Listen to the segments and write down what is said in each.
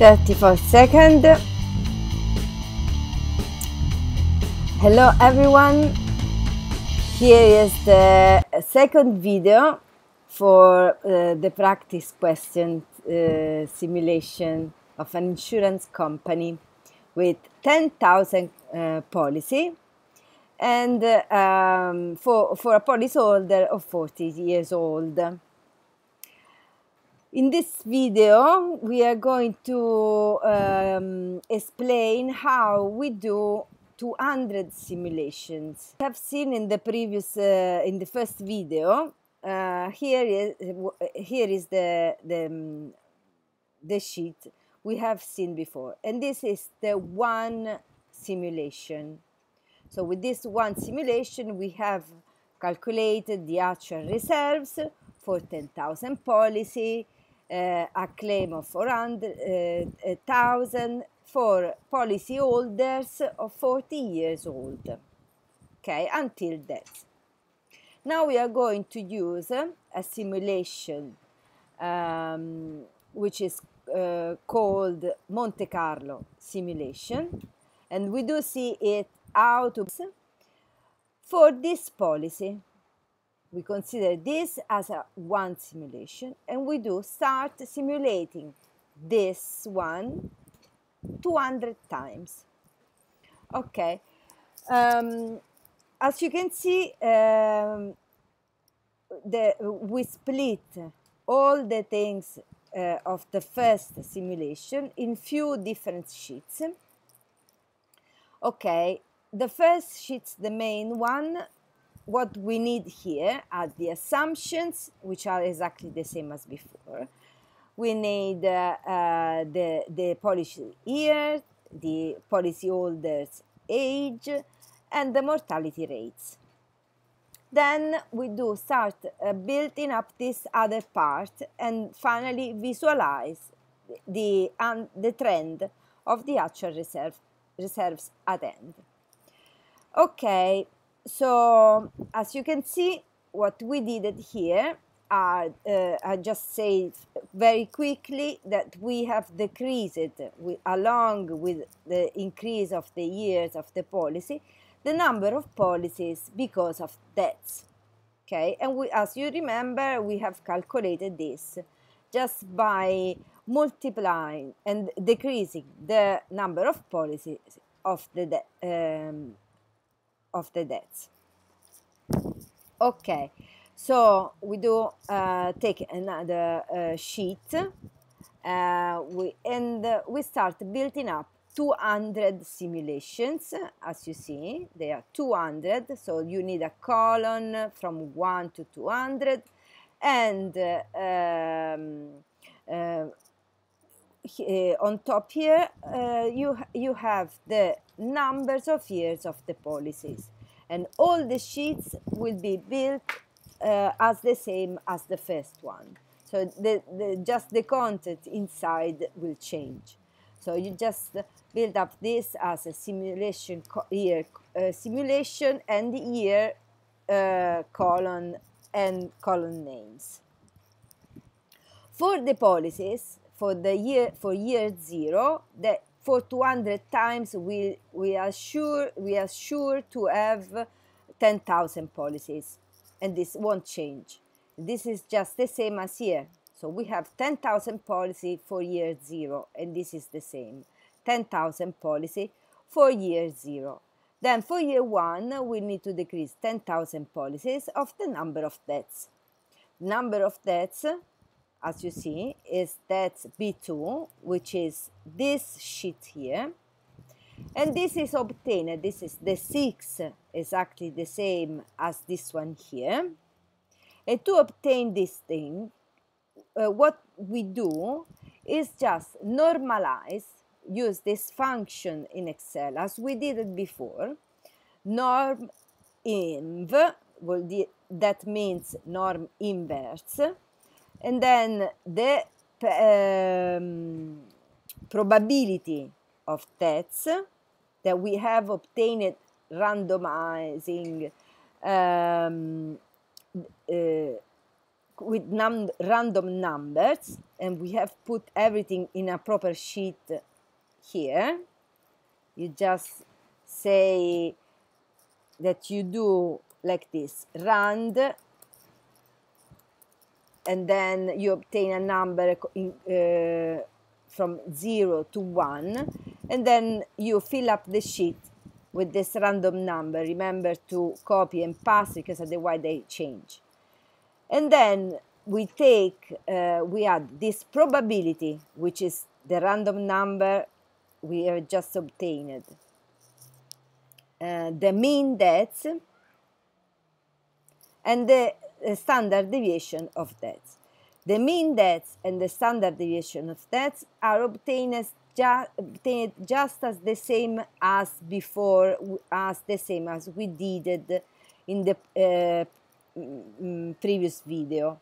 34 second hello everyone here is the second video for uh, the practice question uh, simulation of an insurance company with 10,000 uh, policy and um, for, for a policyholder of 40 years old. In this video, we are going to um, explain how we do 200 simulations. We have seen in the previous, uh, in the first video, uh, here is here is the the, um, the sheet we have seen before, and this is the one simulation. So with this one simulation, we have calculated the actual reserves for 10,000 policy, a claim of 400,000 uh, for policy holders of 40 years old, okay, until death. Now we are going to use a simulation um, which is uh, called Monte Carlo simulation and we do see it out for this policy we consider this as a one simulation and we do start simulating this one 200 times. Okay um, as you can see um, the, we split all the things uh, of the first simulation in few different sheets. Okay the first sheet the main one what we need here are the assumptions, which are exactly the same as before. We need uh, uh, the, the policy year, the policyholder's age, and the mortality rates. Then we do start uh, building up this other part and finally visualize the, um, the trend of the actual reserve, reserves at end. Okay, so as you can see what we did here are uh, I just say very quickly that we have decreased along with the increase of the years of the policy the number of policies because of deaths okay? And we, as you remember we have calculated this just by multiplying and decreasing the number of policies of the um, of the debts. Okay, so we do uh, take another uh, sheet. Uh, we, and we start building up 200 simulations. As you see they are 200 so you need a column from 1 to 200 and uh, um, uh, on top here uh, you you have the numbers of years of the policies. And all the sheets will be built uh, as the same as the first one. So the, the just the content inside will change. So you just build up this as a simulation year uh, simulation and year uh, column and column names. For the policies for the year for year zero that for 200 times we we are sure we are sure to have 10,000 policies. And this won't change. This is just the same as here. So we have 10,000 policy for year zero and this is the same. 10,000 policy for year zero. Then for year one we need to decrease 10,000 policies of the number of deaths. Number of deaths as you see, is that B2, which is this sheet here. And this is obtained, this is the 6, exactly the same as this one here. And to obtain this thing, uh, what we do is just normalize, use this function in Excel as we did it before. Norm inv, well, that means norm inverse and then the um, probability of deaths that we have obtained randomizing um, uh, with num random numbers and we have put everything in a proper sheet here. You just say that you do like this. Rand and then you obtain a number in, uh, from 0 to 1 and then you fill up the sheet with this random number. Remember to copy and paste because otherwise they change. And then we take uh, we add this probability which is the random number we have just obtained. Uh, the mean deaths and the standard deviation of deaths. The mean deaths and the standard deviation of deaths are obtained, ju obtained just as the same as before, as the same as we did in the uh, previous video.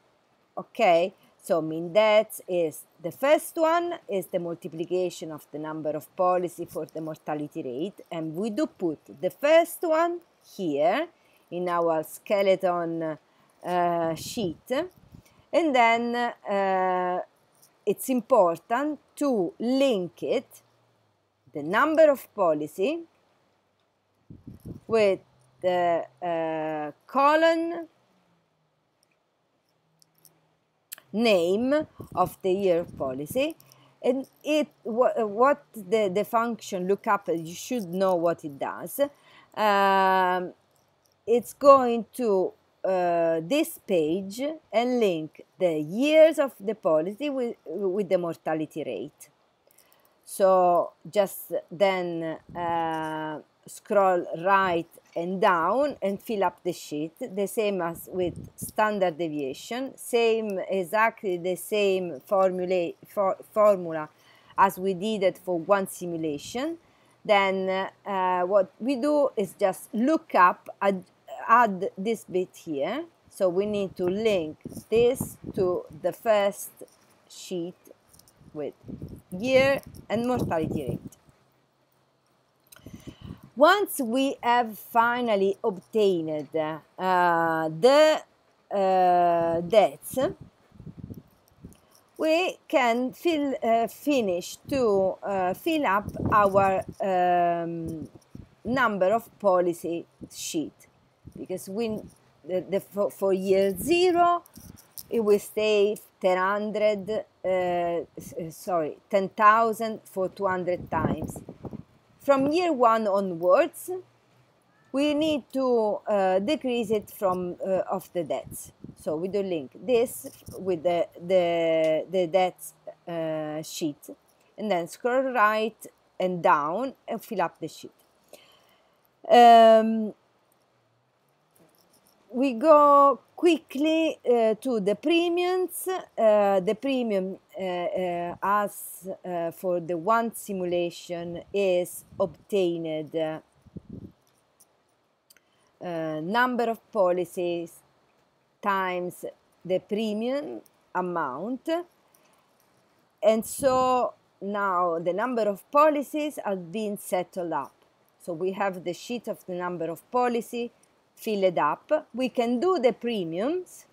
Okay, so mean deaths is the first one is the multiplication of the number of policy for the mortality rate, and we do put the first one here in our skeleton uh, sheet. And then uh, it's important to link it the number of policy with the uh, column name of the year policy. And it what, what the, the function lookup you should know what it does. Um, it's going to uh, this page and link the years of the policy with, with the mortality rate. So just then uh, scroll right and down and fill up the sheet, the same as with standard deviation, same exactly the same formula, for, formula as we did it for one simulation. Then uh, what we do is just look up, ad, add this bit here. So we need to link this to the first sheet with year and mortality rate. Once we have finally obtained uh, the uh, deaths, we can fill, uh, finish to uh, fill up our um, number of policy sheet because we the, the for, for, year zero it will stay 1000 uh, sorry 10,000 for 200 times. From year one onwards we need to uh, decrease it from uh, of the debts. So we do link this with the the the debts uh, sheet and then scroll right and down and fill up the sheet. Um, we go quickly uh, to the premiums. Uh, the premium uh, uh as uh, for the one simulation is obtained uh, number of policies times the premium amount. And so now the number of policies are been settled up. So we have the sheet of the number of policy fill it up. We can do the premiums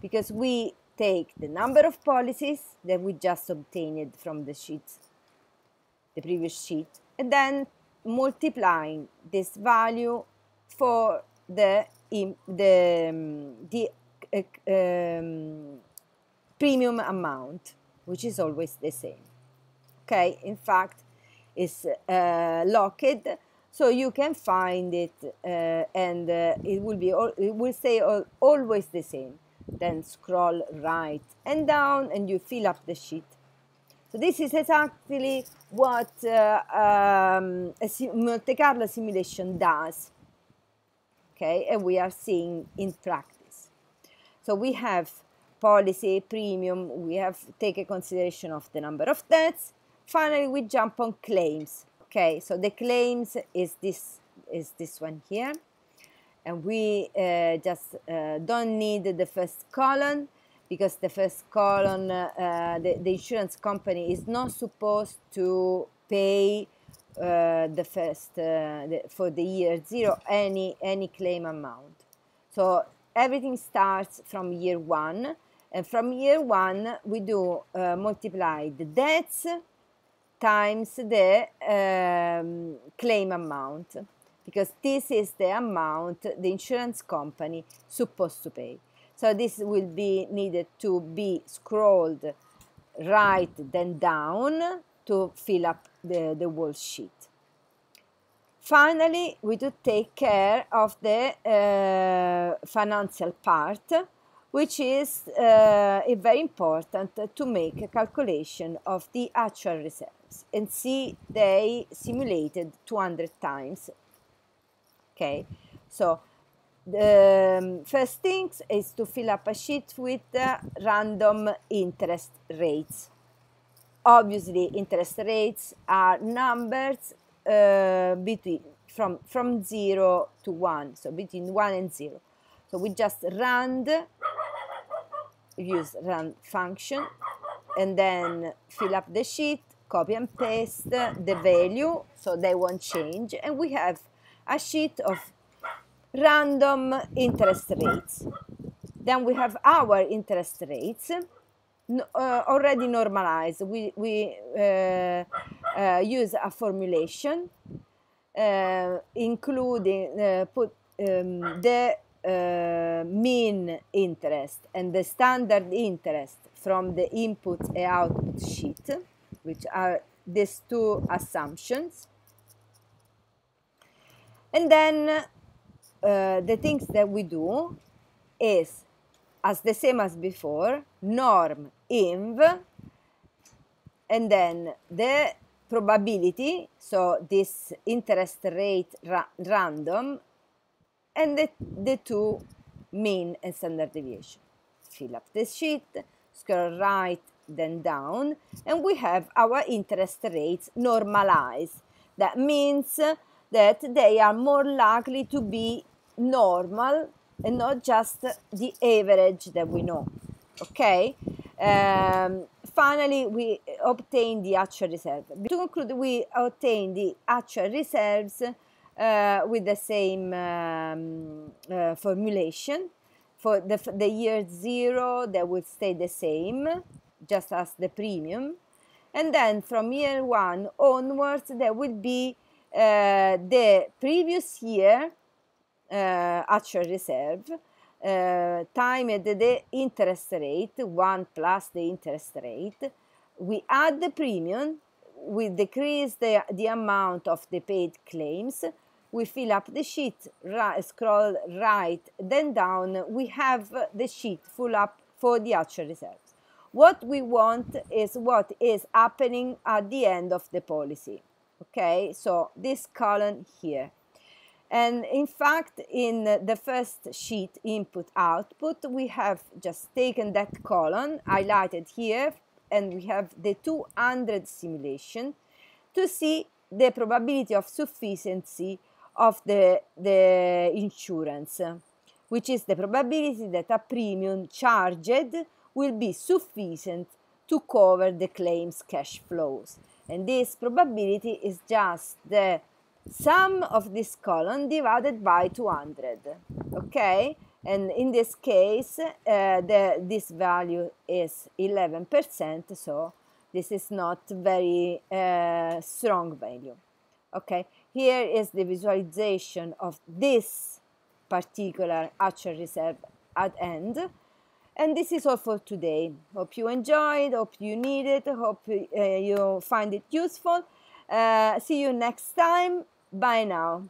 because we take the number of policies that we just obtained from the sheet, the previous sheet, and then multiplying this value for the the um, the uh, um, premium amount, which is always the same. Okay, in fact, is uh, locked so you can find it uh, and uh, it will be it will stay always the same. Then scroll right and down and you fill up the sheet. So this is exactly what uh, um, a Monte Carlo simulation does. Okay and we are seeing in practice. So we have policy premium we have take a consideration of the number of deaths. Finally we jump on claims Okay, so the claims is this is this one here, and we uh, just uh, don't need the first column because the first column, uh, the, the insurance company is not supposed to pay uh, the first uh, the, for the year zero any any claim amount. So everything starts from year one and from year one we do uh, multiply the debts times the um, claim amount because this is the amount the insurance company supposed to pay so this will be needed to be scrolled right then down to fill up the, the whole sheet. Finally, we do take care of the uh, financial part, which is uh, very important to make a calculation of the actual reserves and see they simulated 200 times. Okay, so the um, first thing is to fill up a sheet with random interest rates. Obviously, interest rates are numbers uh, between from from zero to one, so between one and zero. So we just rand use rand function and then fill up the sheet, copy and paste the value so they won't change, and we have a sheet of random interest rates. Then we have our interest rates uh, already normalized. We, we uh, uh, use a formulation uh, including uh, put um, the uh, mean interest and the standard interest from the input and output sheet, which are these two assumptions. And then uh, the things that we do is as the same as before, norm inv, and then the probability, so this interest rate ra random, and the, the two mean and standard deviation. Fill up the sheet, scroll right, then down, and we have our interest rates normalized. That means that they are more likely to be normal and not just the average that we know okay um, finally we obtain the actual reserve to conclude we obtain the actual reserves uh, with the same um, uh, formulation for the, the year zero that will stay the same just as the premium and then from year one onwards there will be uh, the previous year uh, actual reserve uh, at the interest rate, 1 plus the interest rate. We add the premium, we decrease the, the amount of the paid claims, we fill up the sheet, right, scroll right, then down, we have the sheet full up for the actual reserves. What we want is what is happening at the end of the policy. Okay, so this column here. And in fact, in the first sheet, input output, we have just taken that column, highlighted here, and we have the 200 simulation to see the probability of sufficiency of the, the insurance, which is the probability that a premium charged will be sufficient to cover the claim's cash flows. And this probability is just the sum of this column divided by 200 okay and in this case uh, the, this value is 11% so this is not very uh, strong value okay here is the visualization of this particular actual reserve at end. And this is all for today. Hope you enjoyed hope you need it hope uh, you find it useful. Uh, see you next time. Bye now.